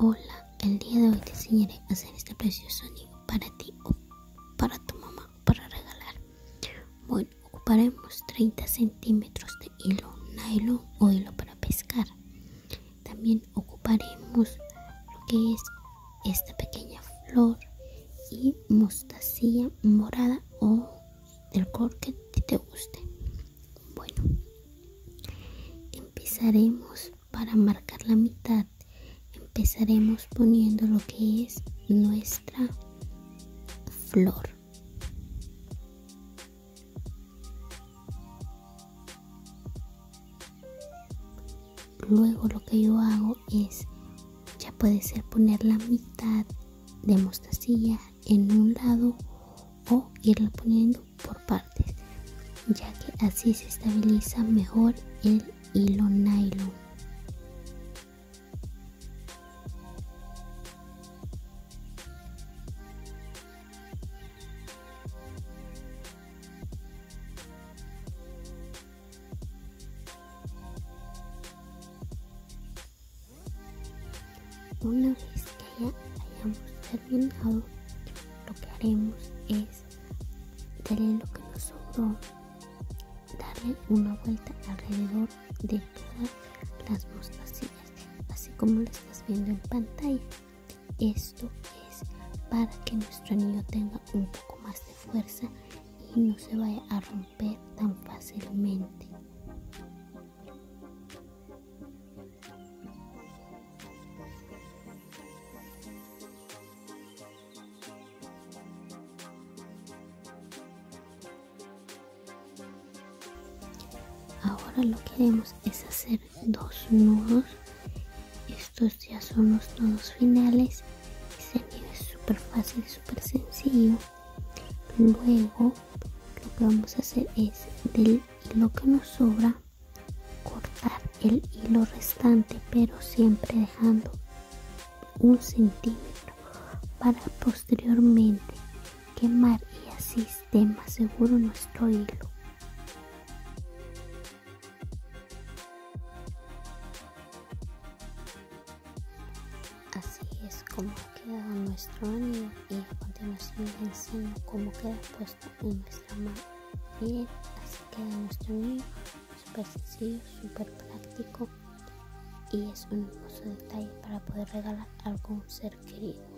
Hola, el día de hoy te enseñaré a hacer este precioso anillo para ti o para tu mamá para regalar. Bueno, ocuparemos 30 centímetros de hilo nylon o hilo para pescar. También ocuparemos lo que es esta pequeña flor y mostacilla morada o del color que te guste. Bueno, empezaremos para marcar la mitad empezaremos poniendo lo que es nuestra flor. Luego lo que yo hago es, ya puede ser poner la mitad de mostacilla en un lado o irla poniendo por partes, ya que así se estabiliza mejor el hilo nylon. Una vez que ya hayamos terminado, lo que haremos es darle lo que nos sobró, darle una vuelta alrededor de todas las mostacillas, así como lo estás viendo en pantalla. Esto es para que nuestro anillo tenga un poco más de fuerza y no se vaya a romper tan fácilmente. Ahora lo que haremos es hacer dos nudos. Estos ya son los nudos finales. Este anillo es súper fácil súper sencillo. Luego lo que vamos a hacer es del hilo que nos sobra cortar el hilo restante pero siempre dejando un centímetro para posteriormente quemar y así esté más seguro nuestro hilo así es como queda nuestro anillo y a continuación les enseño cómo queda puesto en nuestra mano miren así queda nuestro anillo súper sencillo súper práctico. Y es un hermoso detalle para poder regalar a algún ser querido